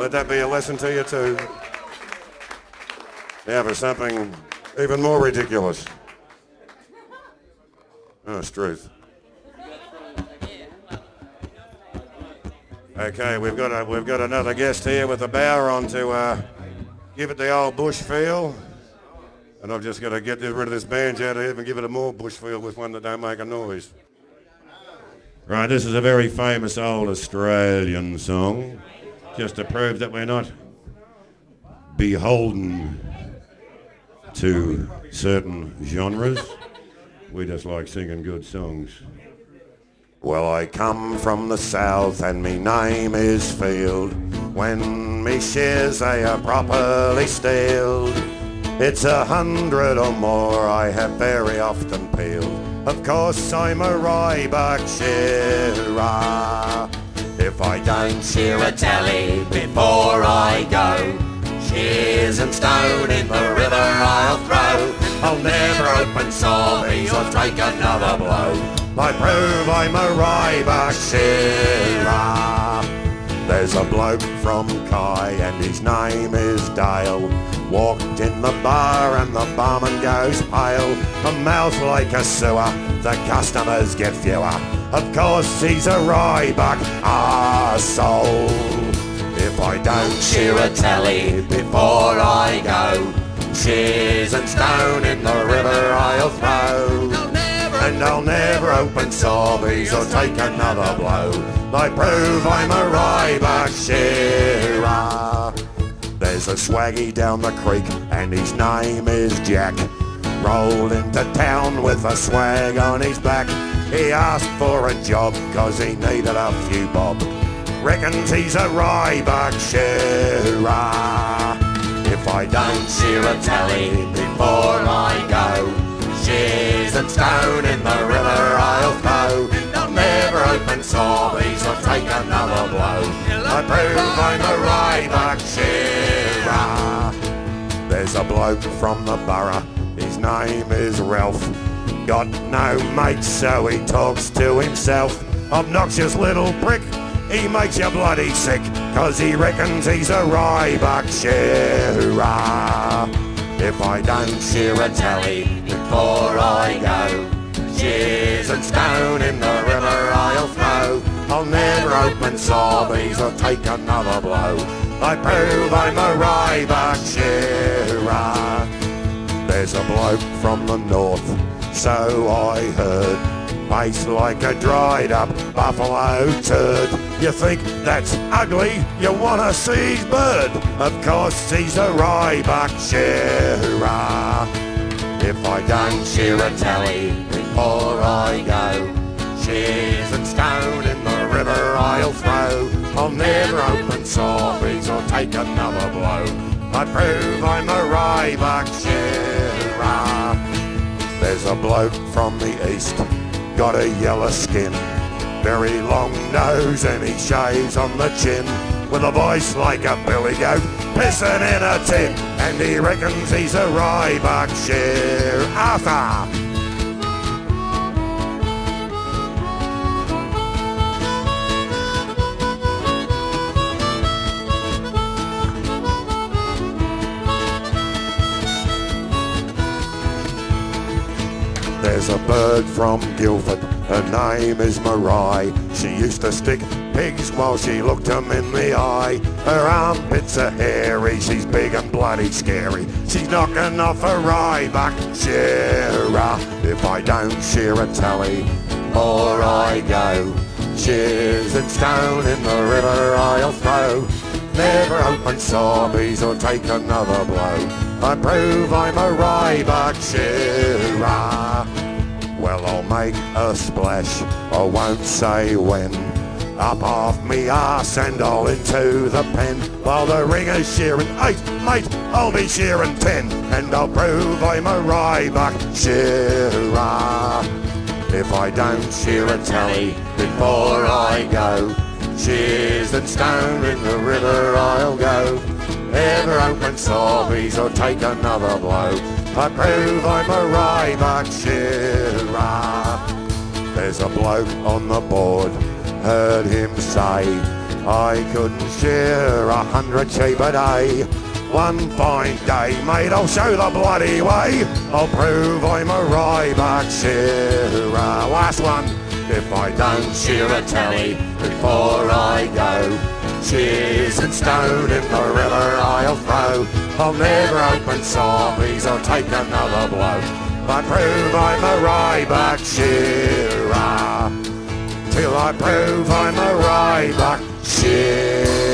Let that be a lesson to you too. Now for something even more ridiculous. Oh, Struth. Okay, we've got a, we've got another guest here with a bower on to uh, give it the old bush feel. And I've just got to get rid of this banjo to even give it a more bush feel with one that don't make a noise. Right, this is a very famous old Australian song, just to prove that we're not beholden to certain genres. We just like singing good songs. Well, I come from the south and me name is Field. When me shears they are properly staled, it's a hundred or more I have very often peeled. Of course I'm a Ryebuck shearer. If I don't shear a tally before I go, shears and stone in the river I'll throw. I'll never open sawbies or take another blow. I prove I'm a Ryebuck shearer. There's a bloke from Kai and his name is Dale. Walked in the bar and the barman goes pale. A mouth like a sewer, the customers get fewer. Of course he's a Ryebuck arsehole. If I don't shear a tally before I go, shears and stone in the river I'll throw. And I'll never open sawbies or take another blow. I prove I'm a Ryebuck shearer. There's a swaggy down the creek and his name is Jack. Rolled into town with a swag on his back. He asked for a job cause he needed a few bob. Reckons he's a Ryebuck shearer. If I don't shear a tally before I go, shears and stone in the river I'll throw. I'll never open sawbies or take another blow. I prove I'm a Ryebuck shearer. There's a bloke from the borough, his name is Ralph. Got no mates, so he talks to himself. Obnoxious little prick, he makes you bloody sick, cause he reckons he's a Ryebuck shearer. If I don't shear a tally before I go, shears and stone in the river I'll throw. I'll never open sawbies or take another blow. I prove I'm a Ryebuck shearer. There's a bloke from the north, so I heard. Face like a dried up buffalo turd. You think that's ugly? You wanna see his bird? Of course he's a Ryebuck shearer. If I don't shear a tally before I go, shears and stone in the river I'll throw. I'll never open sawbies or take another blow. I prove I'm a Ryebuck shearer. There's a bloke from the east, got a yellow skin, very long nose and he shaves on the chin. With a voice like a billy goat, pissing in a tin, and he reckons he's a Ryebuck shearer. Arthur! A bird from Guildford, her name is Marai. She used to stick pigs while she looked them in the eye. Her armpits are hairy, she's big and bloody scary. She's knocking off a Ryebuck shearer. If I don't shear a tally, or I go. Shears and stone in the river I'll throw. Never open sawbies or take another blow. I prove I'm a Ryebuck shearer. Well, I'll make a splash, I won't say when. Up off me arse and I'll into the pen. While the ringer's shearing eight, mate, I'll be shearing ten. And I'll prove I'm a Ryebuck shearer. If I don't shear a tally before I go, shears and stone in the river I'll go. Never open sawbies or take another blow. I prove I'm a Ryebuck shearer. There's a bloke on the board, heard him say, I couldn't shear a hundred sheep a day. One fine day, mate, I'll show the bloody way. I'll prove I'm a Ryebuck shearer. Last one. If I don't shear a tally before I go, shears and stone in the river I'll throw. I'll never open sawbees or take another blow, but prove I'm a Ryebuck shearer. Till I prove I'm a Ryebuck shearer.